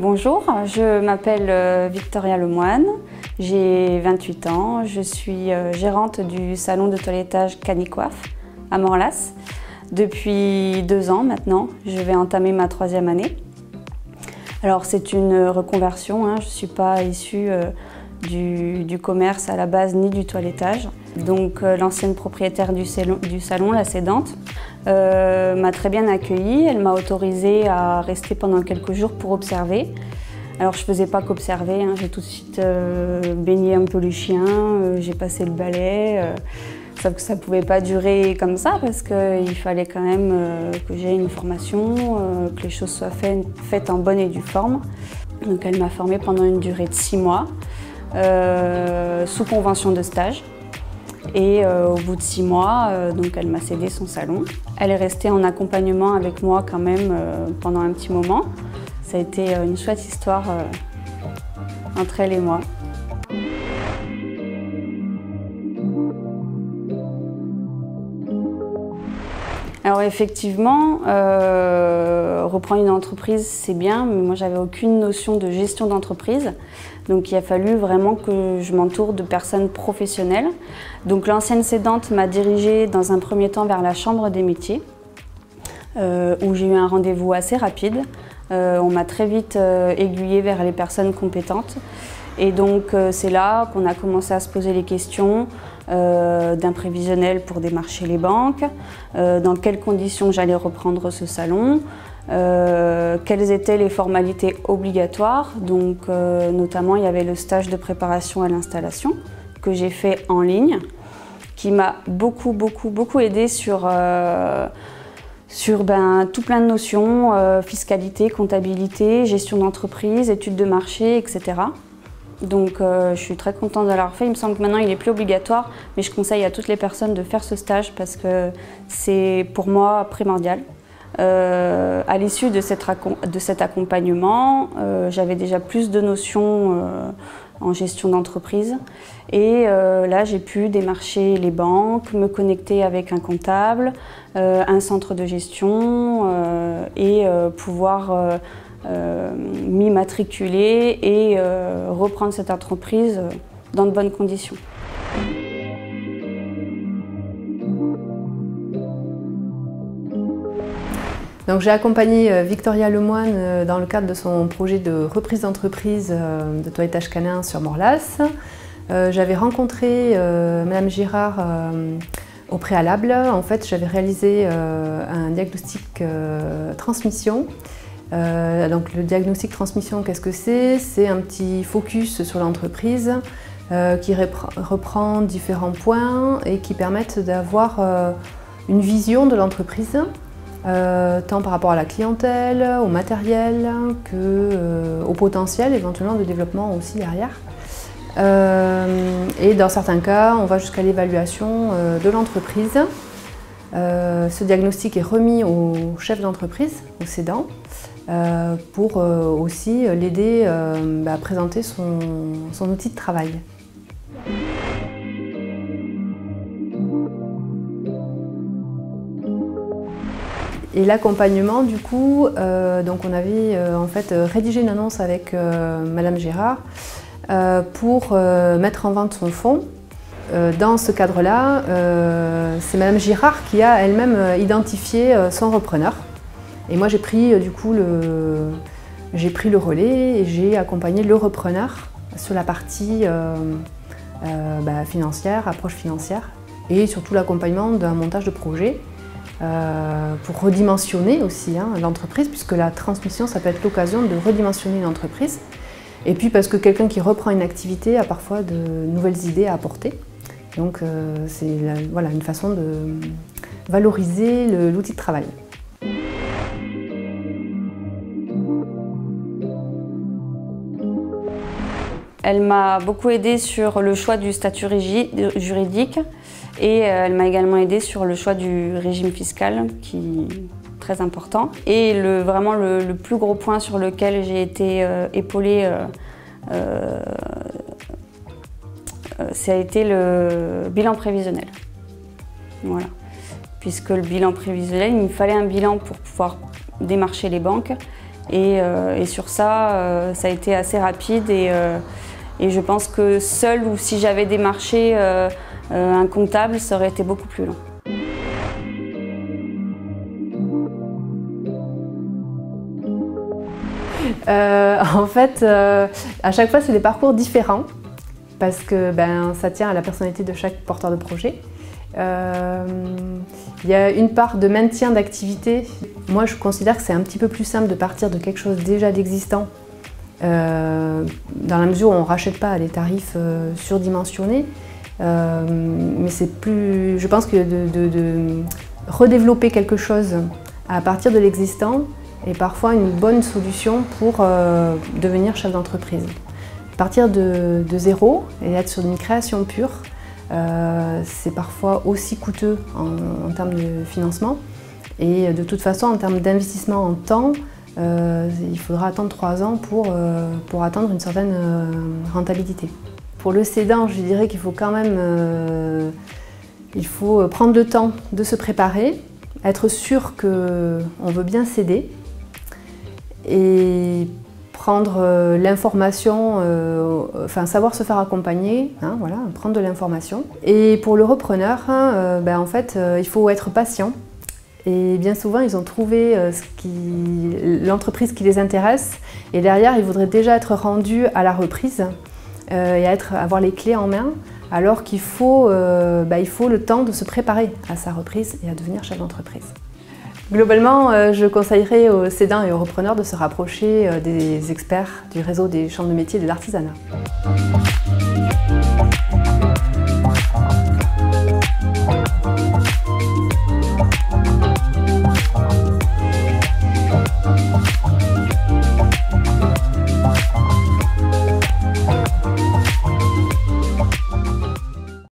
Bonjour, je m'appelle euh, Victoria Lemoine, j'ai 28 ans, je suis euh, gérante du salon de toilettage Canicoiffe à Morlas depuis deux ans maintenant. Je vais entamer ma troisième année. Alors c'est une reconversion, hein. je ne suis pas issue euh, du, commerce à la base ni du toilettage. Donc l'ancienne propriétaire du salon, du salon la cédante, euh, m'a très bien accueillie. Elle m'a autorisé à rester pendant quelques jours pour observer. Alors je faisais pas qu'observer, hein. j'ai tout de suite euh, baigné un peu les chiens, euh, j'ai passé le balai. sauf que ça ne pouvait pas durer comme ça parce qu'il fallait quand même que j'ai une formation, que les choses soient faites, faites, en bonne et due forme. Donc elle m'a formée pendant une durée de six mois, sous convention de stage. Et euh, au bout de six mois, euh, donc elle m'a cédé son salon. Elle est restée en accompagnement avec moi quand même euh, pendant un petit moment. Ça a été une chouette histoire entre elle et moi. Alors effectivement, reprendre une entreprise, c'est bien, mais moi j'avais aucune notion de gestion d'entreprise. Donc il a fallu vraiment que je m'entoure de personnes professionnelles. Donc l'ancienne cédante m'a dirigée dans un premier temps vers la chambre des métiers, euh, où j'ai eu un rendez-vous assez rapide. Euh, on m'a très vite euh, aiguillée vers les personnes compétentes. Et donc c'est là qu'on a commencé à se poser les questions d'un prévisionnel pour démarcher les banques, dans quelles conditions j'allais reprendre ce salon, euh, quelles étaient les formalités obligatoires. Donc, euh, notamment, il y avait le stage de préparation à l'installation que j'ai fait en ligne, qui m'a beaucoup, beaucoup, beaucoup aidé sur, euh, sur ben, tout plein de notions, fiscalité, comptabilité, gestion d'entreprise, études de marché, etc. Donc je suis très contente de l'avoir fait. Il me semble que maintenant il est plus obligatoire, mais je conseille à toutes les personnes de faire ce stage parce que c'est pour moi primordial. Euh, à l'issue de, cet accompagnement, euh, j'avais déjà plus de notions euh, en gestion d'entreprise. Et là, j'ai pu démarcher les banques, me connecter avec un comptable, un centre de gestion et pouvoir m'immatriculer et reprendre cette entreprise dans de bonnes conditions. j'ai accompagné euh, Victoria Lemoine euh, dans le cadre de son projet de reprise d'entreprise euh, de toilettage canin sur Morlas. J'avais rencontré Madame Girard au préalable. En fait, j'avais réalisé un diagnostic transmission. Donc le diagnostic transmission, qu'est-ce que c'est? C'est un petit focus sur l'entreprise qui reprend différents points et qui permettent d'avoir une vision de l'entreprise euh, tant par rapport à la clientèle, au matériel, que euh, au potentiel éventuellement de développement aussi derrière. Euh, et dans certains cas, on va jusqu'à l'évaluation de l'entreprise. ce diagnostic est remis au chef d'entreprise, au cédant, pour aussi l'aider bah, à présenter son outil de travail. Et l'accompagnement, du coup, euh, donc on avait euh, en fait rédigé une annonce avec euh, Madame Gérard pour mettre en vente son fonds. dans ce cadre-là, c'est Madame Girard qui a elle-même identifié son repreneur. Et moi j'ai pris du coup le, j'ai pris le relais et j'ai accompagné le repreneur sur la partie bah, financière, approche financière et surtout l'accompagnement d'un montage de projet. Euh, pour redimensionner aussi hein, l'entreprise, puisque la transmission, ça peut être l'occasion de redimensionner une entreprise. Et puis parce que quelqu'un qui reprend une activité a parfois de nouvelles idées à apporter. Donc euh, c'est voilà, une façon de valoriser l'outil de travail. Elle m'a beaucoup aidé sur le choix du statut juridique, et euh, elle m'a également aidé sur le choix du régime fiscal, qui est très important. Et le, vraiment le, plus gros point sur lequel j'ai été euh, épaulée, euh, ça a été le bilan prévisionnel. Voilà. Puisque le bilan prévisionnel, il me fallait un bilan pour pouvoir démarcher les banques. Et, sur ça, ça a été assez rapide et, et je pense que seul ou si j'avais démarché un comptable, ça aurait été beaucoup plus long. en fait, à chaque fois, c'est des parcours différents parce que ben, ça tient à la personnalité de chaque porteur de projet. Euh, il y a une part de maintien d'activité. Moi, je considère que c'est un petit peu plus simple de partir de quelque chose déjà d'existant, euh, dans la mesure où on ne rachète pas à les tarifs euh, surdimensionnés. mais c'est plus, je pense que de, redévelopper quelque chose à partir de l'existant est parfois une bonne solution pour devenir chef d'entreprise. Partir de, zéro et être sur une création pure, euh, c'est parfois aussi coûteux en, termes de financement. Et de toute façon, en termes d'investissement en temps, euh, il faudra attendre trois ans pour, euh, pour atteindre une certaine rentabilité. Pour le cédant, je dirais qu'il faut quand même il faut prendre le temps de se préparer, être sûr qu'on veut bien céder et prendre euh, l'information, euh, enfin savoir se faire accompagner, hein, voilà, prendre de l'information. Et pour le repreneur, hein, euh, ben, en fait, il faut être patient. Et bien souvent, ils ont trouvé l'entreprise qui les intéresse, et derrière, ils voudraient déjà être rendus à la reprise et être, avoir les clés en main, alors qu'il faut, ben, il faut le temps de se préparer à sa reprise et à devenir chef d'entreprise. Globalement, euh, je conseillerais aux cédants et aux repreneurs de se rapprocher euh, des experts du réseau des chambres de métiers et de l'artisanat.